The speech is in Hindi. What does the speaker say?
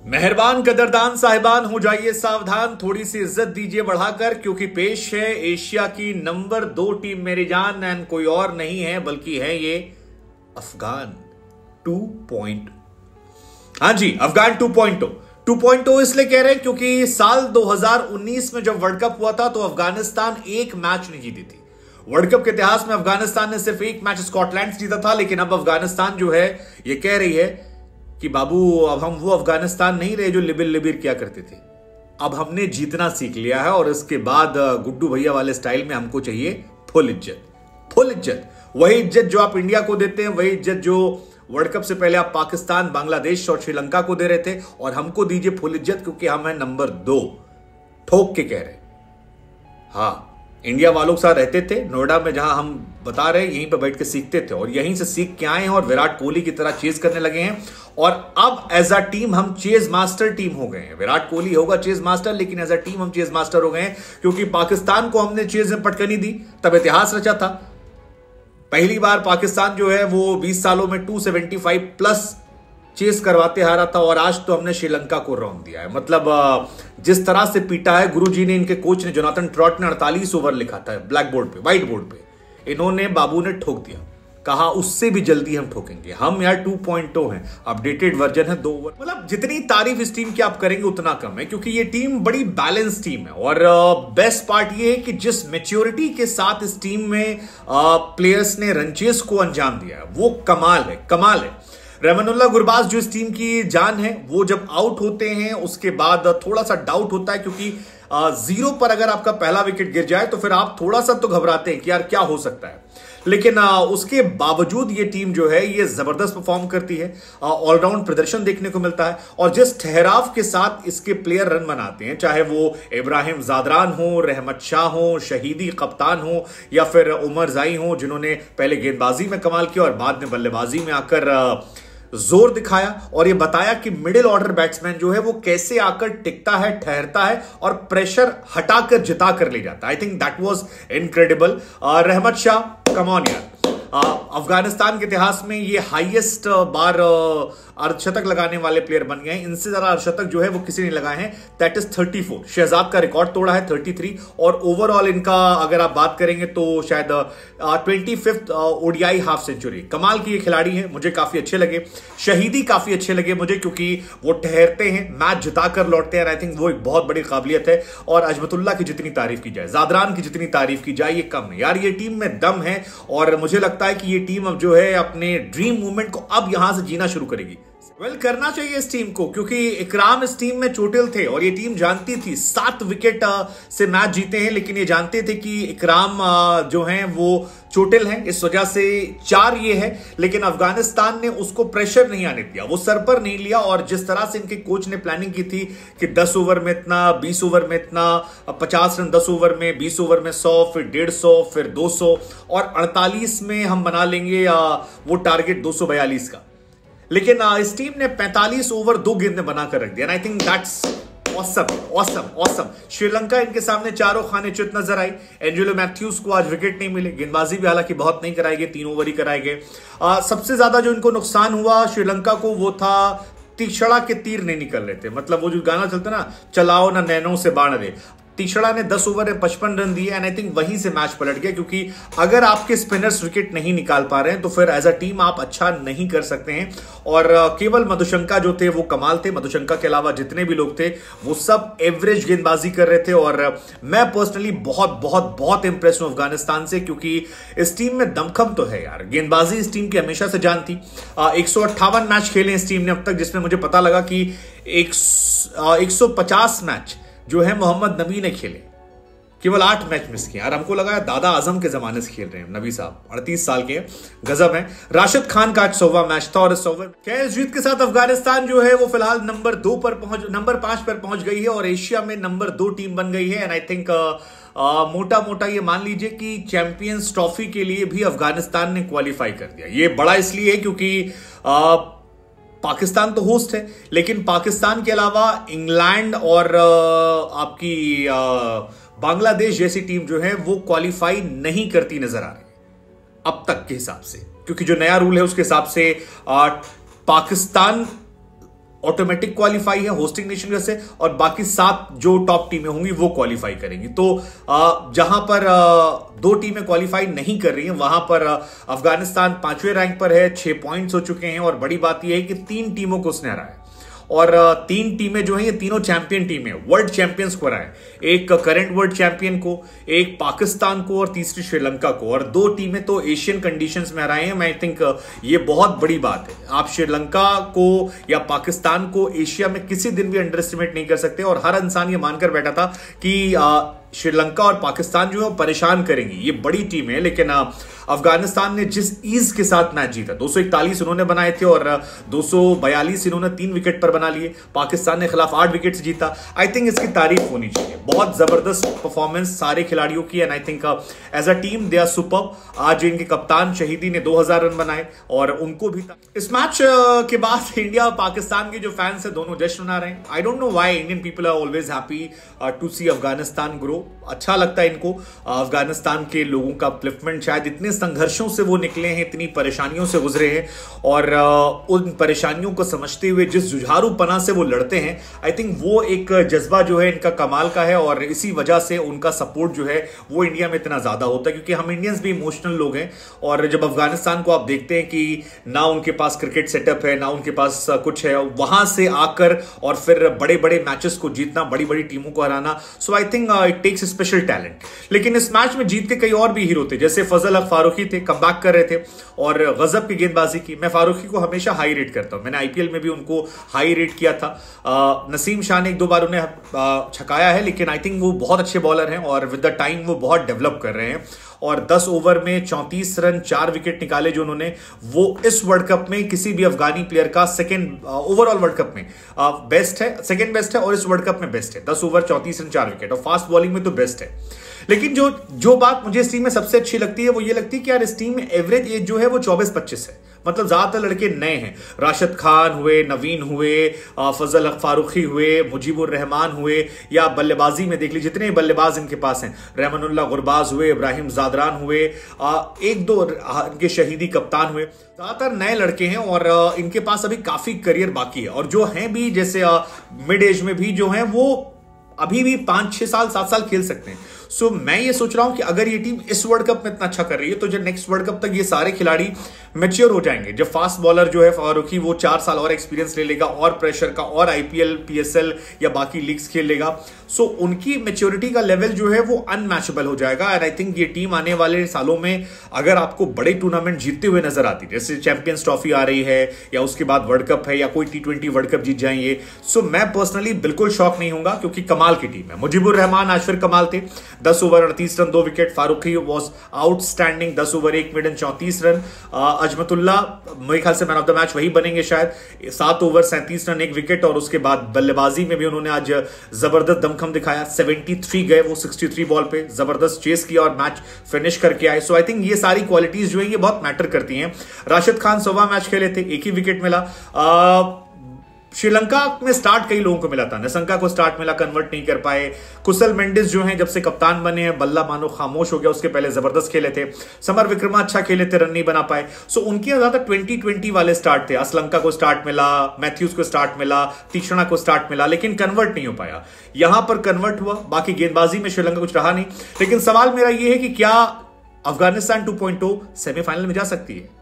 मेहरबान कदरदान साहिबान, हो जाइए सावधान। थोड़ी सी इज़्ज़त दीजिए बढ़ाकर, क्योंकि पेश है एशिया की नंबर दो टीम। मेरी जान एंड कोई और नहीं है, बल्कि है ये अफगान। 2.0 हाँ जी, अफगान 2.0 2.0 इसलिए कह रहे हैं क्योंकि साल 2019 में जब वर्ल्ड कप हुआ था तो अफ़गानिस्तान एक मैच नहीं जीती थी। वर्ल्ड कप के इतिहास में अफ़गानिस्तान ने सिर्फ़ एक मैच स्कॉटलैंड जीता था, लेकिन अब अफ़गानिस्तान जो है, ये कह रही है कि बाबू, अब हम वो अफ़गानिस्तान नहीं रहे जो लिबिर लिबिर किया करते थे। अब हमने जीतना सीख लिया है और इसके बाद गुड्डू भैया वाले स्टाइल में हमको चाहिए फुल इज़्ज़त। फुल इज़्ज़त। वही इज़्ज़त जो आप इंडिया को देते हैं, वही इज़्ज़त जो वर्ल्ड कप से पहले आप पाकिस्तान, बांग्लादेश और श्रीलंका को दे रहे थे, और हमको दीजिए फुल इज़्ज़त क्योंकि हम हैं नंबर दो। ठोक के कह रहे हाँ। इंडिया वालों के साथ रहते थे, नोएडा में जहाँ हम बता रहे यहीं पर बैठ के सीखते थे। और यहीं से सीख के आए हैं और विराट कोहली की तरह चेज करने लगे हैं। और अब एज अ टीम हम चेज मास्टर टीम हो गए हैं। विराट कोहली होगा चेज मास्टर लेकिन एज अ टीम हम चेज मास्टर हो गए हैं, क्योंकि पाकिस्तान को हमने चेज में पटकनी दी। तब इतिहास रचा था। पहली बार पाकिस्तान जो है, वो 20 सालों में 275 प्लस चेस करवाते हारा था और आज तो हमने श्रीलंका को रौन दिया है। मतलब जिस तरह से पीटा है, गुरुजी ने इनके कोच ने, जोनाथन ट्रॉट ने अड़तालीस ओवर लिखा था ब्लैक बोर्ड पे व्हाइट बोर्ड पे। इन्होंने बाबू ने ठोक दिया। कहा, उससे भी जल्दी हम ठोकेंगे। हम यार टू पॉइंट 2.0 हैं। अपडेटेड वर्जन है, दो ओवर मतलब जितनी तारीफ़ इस टीम की आप करेंगे, उतना कम है, क्योंकि ये टीम बड़ी बैलेंस टीम है। और बेस्ट पार्ट ये है कि जिस मेच्योरिटी के साथ इस टीम में प्लेयर्स ने रंचेस को अंजाम दिया है, वो कमाल है कमाल है। रहमानुल्ला गुरबाज जो इस टीम की जान है, वो जब आउट होते हैं, उसके बाद थोड़ा सा डाउट होता है क्योंकि ज़ीरो पर अगर आपका पहला विकेट गिर जाए तो फिर आप थोड़ा सा तो घबराते हैं कि यार क्या हो सकता है। लेकिन उसके बावजूद ये टीम जो है, ये ज़बरदस्त परफॉर्म करती है। ऑलराउंड प्रदर्शन देखने को मिलता है और जिस ठहराव के साथ इसके प्लेयर रन बनाते हैं, चाहे वो इब्राहिम जादरान हो, रहमत शाह हो, शहीदी कप्तान हो, या फिर उमर जाई हो, जिन्होंने पहले गेंदबाजी में कमाल किया और बाद में बल्लेबाजी में आकर ज़ोर दिखाया और ये बताया कि मिडिल ऑर्डर बैट्समैन जो है वो कैसे आकर टिकता है, ठहरता है और प्रेशर हटाकर जिता कर ले जाता है। I think that was incredible Rahmat Shah come on यार। अफ़गानिस्तान के इतिहास में ये हाईएस्ट बार अर्धशतक लगाने वाले प्लेयर बन गए हैं। इनसे ज़्यादा अर्धशतक जो है वो किसी ने लगाए हैं। दैट इज़ 34 शहजाद का रिकॉर्ड तोड़ा है 33 और ओवरऑल इनका अगर आप बात करेंगे तो शायद twenty fifth ODI half century कमाल की ये खिलाड़ी है। मुझे काफ़ी अच्छे लगे। शहीदी काफ़ी अच्छे लगे मुझे क्योंकि वो ठहरते हैं। मैच जिताकर लौटते हैं आई थिंक वो एक बहुत बड़ी काबिलियत है। और अजमतुल्ला की जितनी तारीफ़ की जाए, जादरान की जितनी तारीफ़ की जाए, ये कम है। यार, ये टीम में दम है। और मुझे लगता है कि ये टीम अब जो है अपने ड्रीम मूवमेंट को अब यहाँ से जीना शुरू करेगी। वेल well, करना चाहिए इस टीम को क्योंकि इकराम इस टीम में चोटिल थे और ये टीम जानती थी। सात विकेट से मैच जीते हैं लेकिन ये जानते थे कि इकराम जो हैं वो चोटिल हैं। इस वजह से चार ये है लेकिन अफ़गानिस्तान ने उसको प्रेशर नहीं आने दिया। वो सर पर नहीं लिया और जिस तरह से इनके कोच ने प्लानिंग की थी कि दस ओवर में इतना बीस ओवर में इतना पचास रन दस ओवर में बीस ओवर में सौ फिर डेढ़ सौ फिर दो सौ और अड़तालीस में हम बना लेंगे वो टारगेट दो सौ बयालीस का। लेकिन इस टीम ने 45 ओवर दो गेंदें बनाकर रख दिया। I think that's awesome awesome awesome Sri Lanka इनके सामने चारों खाने चित नज़र आई। एंजेलो मैथ्यूज को आज विकेट नहीं मिले। गेंदबाजी भी हालाँकि बहुत नहीं कराई गई, तीन ओवर ही कराए गए। सबसे ज़्यादा जो इनको नुकसान हुआ श्रीलंका को, वो था तीक्षणा के तीर नहीं निकल रहे थे। मतलब वो जो गाना चलता ना, चलाओ ना नैनो से बाण दे तीसरा ने 10 ओवर में पचपन रन दिए एंड आई थिंक वहीं से मैच पलट गया क्योंकि अगर आपके स्पिनर्स विकेट नहीं निकाल पा रहे हैं तो फिर एज अ टीम आप अच्छा नहीं कर सकते हैं। और केवल मधुशंका जो थे वो कमाल थे। मधुशंका के अलावा जितने भी लोग थे वो सब एवरेज गेंदबाजी कर रहे थे। और मैं पर्सनली बहुत बहुत बहुत इंप्रेस हूँ अफ़गानिस्तान से क्योंकि इस टीम में दमखम तो है यार। गेंदबाजी इस टीम की हमेशा से जान थी। एक सौ अट्ठावन मैच खेले इस टीम ने अब तक जिसमें मुझे पता लगा कि एक, एक मैच जो है मोहम्मद नबी ने खेले। केवल आठ मैच मिस किए। और हमको लगा दादा आज़म के जमाने से खेल रहे हैं नबी साहब। अड़तीस साल के गजब है। राशिद खान का आज सौवा मैच था और कैस जीत के साथ अफ़गानिस्तान जो है वो फ़िलहाल नंबर दो पर पहुँच नंबर पाँच पर पहुँच गई है और एशिया में नंबर दो टीम बन गई है। एंड आई थिंक मोटा मोटा ये मान लीजिए कि चैंपियंस ट्रॉफी के लिए भी अफ़गानिस्तान ने क्वालिफाई कर दिया। ये बड़ा इसलिए है क्योंकि आ, पाकिस्तान तो होस्ट है, लेकिन पाकिस्तान के अलावा इंग्लैंड और आपकी बांग्लादेश जैसी टीम जो है, वो क्वालिफाई नहीं करती नज़र आ रही अब तक के हिसाब से। क्योंकि जो नया रूल है, उसके हिसाब से पाकिस्तान ऑटोमेटिक क्वालिफाई है होस्टिंग नेशन से और बाकी सात जो टॉप टीमें होंगी वो क्वालिफाई करेंगी। तो जहाँ पर दो टीमें क्वालिफाई नहीं कर रही हैं, वहाँ पर अफ़गानिस्तान पाँचवें रैंक पर है, छह पॉइंट्स हो चुके हैं और बड़ी बात यह है कि तीन टीमों को उसने हराया। और तीन टीमें जो है, ये तीनों चैंपियन टीमें वर्ल्ड चैंपियंस को रहा है एक करंट वर्ल्ड चैंपियन को, एक पाकिस्तान को और तीसरी श्रीलंका को। और दो टीमें तो एशियन कंडीशन में हराए हैं। आई थिंक ये बहुत बड़ी बात है। आप श्रीलंका को या पाकिस्तान को एशिया में किसी दिन भी अंडर एस्टिमेट नहीं कर सकते। और हर इंसान ये मानकर बैठा था कि श्रीलंका और पाकिस्तान जो है परेशान करेंगी। ये बड़ी टीम है, लेकिन अफ़गानिस्तान ने जिस ईज के साथ मैच जीता, दो इन्होंने बनाए थे और दो इन्होंने तीन विकेट पर बना लिए। पाकिस्तान ने खिलाफ आठ विकेट जीता। आई थिंक इसकी तारीफ़ होनी चाहिए। बहुत ज़बरदस्त परफॉर्मेंस सारे खिलाड़ियों की and I think as a team they are super आज इनके कप्तान शहीदी ने 2000 रन बनाए और उनको भी इस मैच के बाद इंडिया और पाकिस्तान के जो फैंस है, दोनों जश्न मना रहे हैं। I don't know why Indian people are always happy to see Afghanistan grow अच्छा लगता है इनको। अफ़गानिस्तान के लोगों का अपलिफ्टमेंट शायद इतने संघर्षों से वो निकले हैं, इतनी परेशानियों से गुजरे हैं और उन परेशानियों को समझते हुए जिस जुझारू पना से वो लड़ते हैं आई थिंक वो एक जज्बा जो है इनका कमाल का है और इसी वजह से उनका सपोर्ट जो है वो इंडिया में इतना ज़्यादा होता है क्योंकि हम इंडियंस भी इमोशनल लोग हैं और जब अफ़गानिस्तान को आप देखते हैं कि ना उनके पास क्रिकेट सेटअप है, ना उनके पास कुछ है, वहाँ से आकर और फिर बड़े बड़े मैचेस को जीतना बड़ी बड़ी टीमों को हराना so I think it takes special talent लेकिन इस मैच में जीत के कई और भी हीरो थे, जैसे फजल अख फारूकी थे कम कर रहे थे, और गजब की गेंदबाजी की। मैं फारूकी को हमेशा हाई रेट करता हूँ। मैंने आईपीएल में भी उनको हाई रेट किया था। नसीम शाह ने एक दो बार उन्हें छकाया है, लेकिन आई थिंक वो बहुत अच्छे बॉलर हैं, और विद द टाइम वो बहुत डेवलप कर रहे हैं। और 10 ओवर में 34 रन, चार विकेट निकाले जो उन्होंने, वो इस वर्ल्ड कप में किसी भी अफगानी प्लेयर का सेकेंड ओवरऑल वर्ल्ड कप में बेस्ट है सेकेंड बेस्ट है और इस वर्ल्ड कप में बेस्ट है। 10 ओवर 34 रन, चार विकेट और फास्ट बॉलिंग में तो बेस्ट है। लेकिन जो जो बात मुझे इस टीम में सबसे अच्छी लगती है, वो ये लगती है कि यार इस टीम में एवरेज एज जो है वो चौबीस पच्चीस है। मतलब ज़्यादातर लड़के नए हैं। राशिद खान हुए, नवीन हुए फजल फारूकी हुए, मुजीबुर रहमान हुए, या बल्लेबाजी में देख लीजिए, जितने बल्लेबाज इनके पास हैं। रहमानुल्ला गुरबाज हुए, इब्राहिम जादरान हुए एक दो इनके शहीदी कप्तान हुए। ज़्यादातर नए लड़के हैं और इनके पास अभी काफ़ी करियर बाकी है। और जो हैं भी, जैसे मिड एज में भी जो हैं, वो अभी भी पाँच, छह साल, सात साल खेल सकते हैं। सो so, मैं ये सोच रहा हूँ कि अगर ये टीम इस वर्ल्ड कप में इतना अच्छा कर रही है तो जब नेक्स्ट वर्ल्ड कप तक ये सारे खिलाड़ी मेच्योर हो जाएँगे। जब फास्ट बॉलर जो है फारूकी वो चार साल और एक्सपीरियंस ले लेगा और प्रेशर का और आईपीएल पीएसएल या बाकी लीग्स खेल लेगा। सो so, उनकी मेच्योरिटी का लेवल जो है वो अनमैचेबल हो जाएगा। एंड आई थिंक ये टीम आने वाले सालों में अगर आपको बड़े टूर्नामेंट जीतते हुए नज़र आती जैसे चैंपियंस ट्रॉफी आ रही है या उसके बाद वर्ल्ड कप है या कोई टी ट्वेंटी वर्ल्ड कप जीत जाएँगे। सो so, मैं पर्सनली बिल्कुल शौक नहीं होगा क्योंकि कमाल की टीम है। मुजीबुर रहमान आज कमाल थे। दस ओवर अड़तीस रन, दो विकेट फारूकी वॉज़ आउटस्टैंडिंग दस ओवर, एक मिनट चौंतीस रन। अजमतुल्ला, मेरे ख्याल से मैन ऑफ़ द मैच वही बनेंगे शायद। सात ओवर, सैंतीस रन, एक विकेट और उसके बाद बल्लेबाजी में भी उन्होंने आज ज़बरदस्त दमखम दिखाया। 73 गए वो 63 बॉल पे ज़बरदस्त चेस किया और मैच फिनिश करके आए। सो आई थिंक ये सारी क्वालिटीज जो है, ये बहुत मैटर करती हैं। राशिद खान सवा मैच खेले थे, एक ही विकेट मिला। श्रीलंका में स्टार्ट कई लोगों को मिला था। नसंका को स्टार्ट मिला कन्वर्ट नहीं कर पाए। कुशल मेंडिस जो हैं, जब से कप्तान बने हैं, बल्ला मानो खामोश हो गया, उसके पहले ज़बरदस्त खेले थे। समर विक्रमा अच्छा खेले थे, रन नहीं बना पाए। सो उनके ज़्यादा ट्वेंटी ट्वेंटी वाले स्टार्ट थे। असलंका को स्टार्ट मिला, मैथ्यूज को स्टार्ट मिला, तीक्षणा को स्टार्ट मिला, लेकिन कन्वर्ट नहीं हो पाया। यहाँ पर कन्वर्ट हुआ, बाकी गेंदबाजी में श्रीलंका कुछ रहा नहीं। लेकिन सवाल मेरा यह है कि क्या अफ़गानिस्तान 2.0 सेमीफाइनल में जा सकती है?